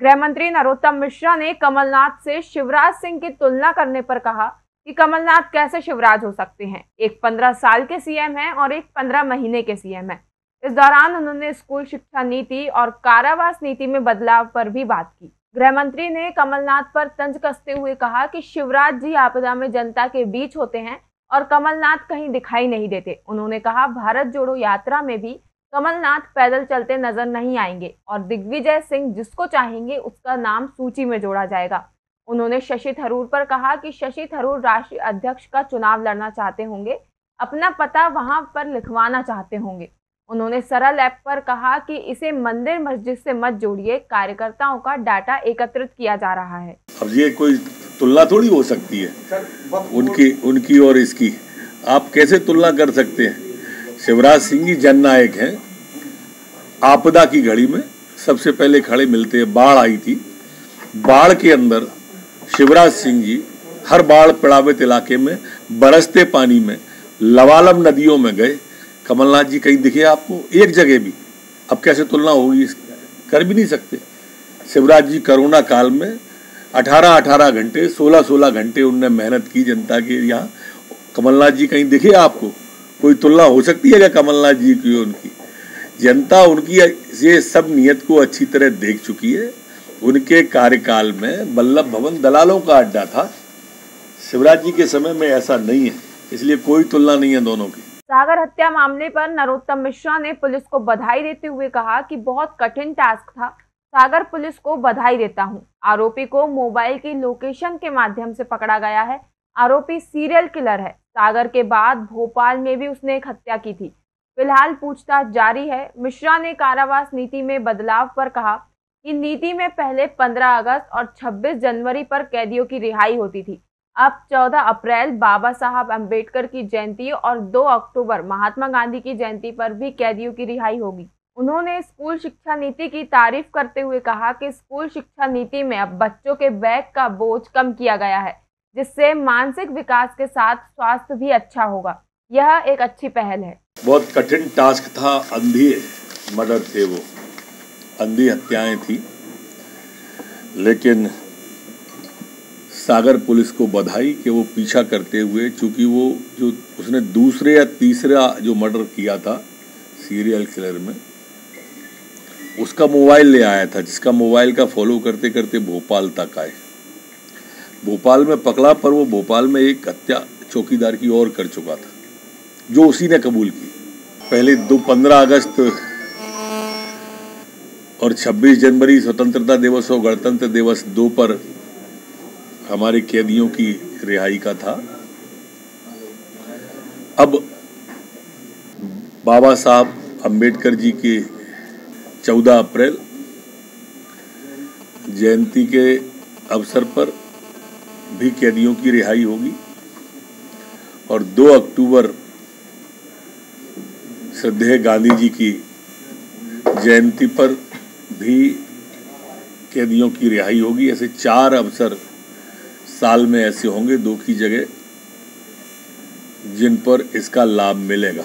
गृह मंत्री नरोत्तम मिश्रा ने कमलनाथ से शिवराज सिंह की तुलना करने पर कहा कि कमलनाथ कैसे शिवराज हो सकते हैं। एक पंद्रह साल के सीएम हैं और एक पंद्रह महीने के सीएम हैं। इस दौरान उन्होंने स्कूल शिक्षा नीति और कारावास नीति में बदलाव पर भी बात की। गृह मंत्री ने कमलनाथ पर तंज कसते हुए कहा कि शिवराज जी आपदा में जनता के बीच होते हैं और कमलनाथ कहीं दिखाई नहीं देते। उन्होंने कहा, भारत जोड़ो यात्रा में भी कमलनाथ पैदल चलते नज़र नहीं आएँगे और दिग्विजय सिंह जिसको चाहेंगे उसका नाम सूची में जोड़ा जाएगा। उन्होंने शशि थरूर पर कहा कि शशि थरूर राष्ट्रीय अध्यक्ष का चुनाव लड़ना चाहते होंगे अपना पता वहाँ पर लिखवाना चाहते होंगे। उन्होंने सरल ऐप पर कहा कि इसे मंदिर मस्जिद से मत जोड़िए कार्यकर्ताओं का डाटा एकत्रित किया जा रहा है। अब ये कोई तुलना थोड़ी हो सकती है। उनकी उनकी और इसकी। आप कैसे तुलना कर सकते हैं? शिवराज सिंह जी जननायक हैं। आपदा की घड़ी में सबसे पहले खड़े मिलते हैं। बाढ़ आई थी। बाढ़ के अंदर शिवराज सिंह जी हर बाढ़ प्रभावित इलाके में, बरसते पानी में लवालब नदियों में गए। कमलनाथ जी कहीं दिखे आपको? एक जगह भी। अब कैसे तुलना होगी? कर भी नहीं सकते। शिवराज जी कोरोना काल में 18 18 घंटे 16 16 घंटे उनने मेहनत की जनता के यहाँ। कमलनाथ जी कहीं दिखे आपको? कोई तुलना हो सकती है क्या कमलनाथ जी की उनकी? जनता उनकी ये सब नियत को अच्छी तरह देख चुकी है। उनके कार्यकाल में बल्लभ भवन दलालों का अड्डा था। शिवराज जी के समय में ऐसा नहीं है, इसलिए कोई तुलना नहीं है दोनों की। सागर हत्या मामले पर नरोत्तम मिश्रा ने पुलिस को बधाई देते हुए कहा कि बहुत कठिन टास्क था। सागर पुलिस को बधाई देता हूँ। आरोपी को मोबाइल की लोकेशन के माध्यम से पकड़ा गया है। आरोपी सीरियल किलर है। सागर के बाद भोपाल में भी उसने एक हत्या की थी। फ़िलहाल पूछताछ जारी है। मिश्रा ने कारावास नीति में बदलाव पर कहा कि नीति में पहले 15 अगस्त और 26 जनवरी पर कैदियों की रिहाई होती थी। अब 14 अप्रैल, बाबा साहब अंबेडकर की जयंती और 2 अक्टूबर, महात्मा गांधी की जयंती पर भी कैदियों की रिहाई होगी। उन्होंने स्कूल शिक्षा नीति की तारीफ़ करते हुए कहा कि स्कूल शिक्षा नीति में अब बच्चों के बैग का बोझ कम किया गया है। जिससे मानसिक विकास के साथ स्वास्थ्य भी अच्छा होगा। यह एक अच्छी पहल है। बहुत कठिन टास्क था, अंधी मर्डर थे वो। अंधी हत्याएँ थी। लेकिन सागर पुलिस को बधाई कि वो पीछा करते हुए, चूँकि वो जो उसने दूसरे या तीसरा जो मर्डर किया था, सीरियल किलर में, उसका मोबाइल ले आया था, जिसका मोबाइल का फॉलो करते करते भोपाल तक आए। भोपाल में पकड़ा, पर वो भोपाल में एक हत्या चौकीदार की और कर चुका था, जो उसी ने कबूल की। पहले दो पंद्रह अगस्त और 26 जनवरी स्वतंत्रता दिवस और गणतंत्र दिवस दो पर हमारे कैदियों की रिहाई का था। अब बाबा साहब अंबेडकर जी के 14 अप्रैल जयंती के अवसर पर भी कैदियों की रिहाई होगी। और 2 अक्टूबर श्रद्धेय गांधी जी की जयंती पर भी कैदियों की रिहाई होगी। ऐसे चार अवसर साल में ऐसे होंगे, दो की जगह, जिन पर इसका लाभ मिलेगा।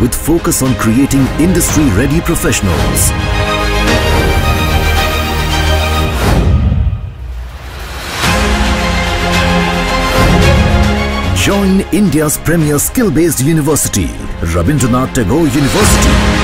with focus on creating industry-ready professionals. Join India's premier skill-based university, Rabindranath Tagore University.